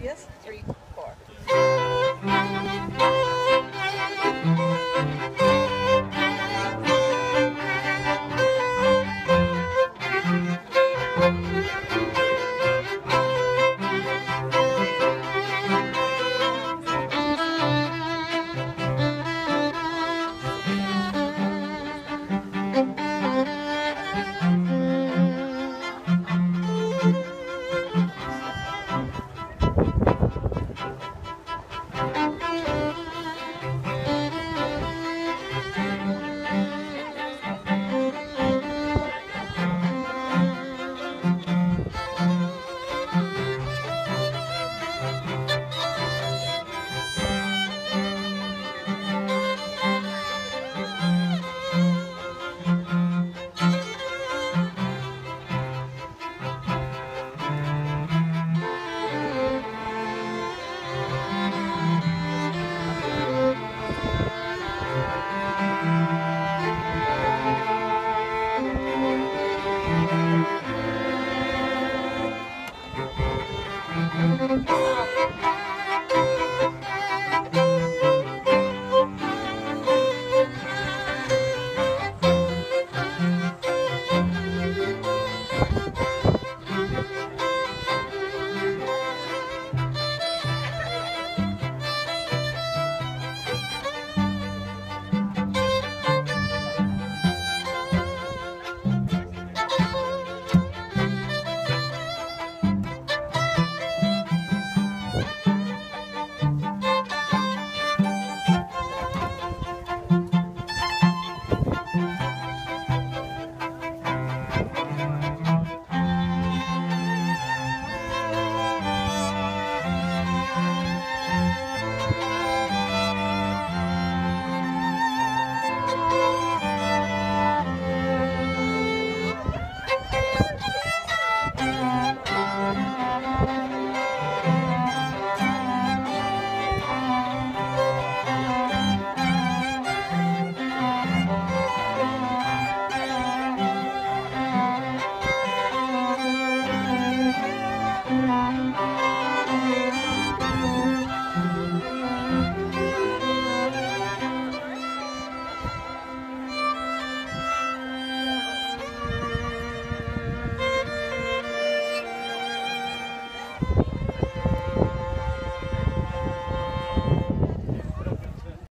Yes, three, four. Thank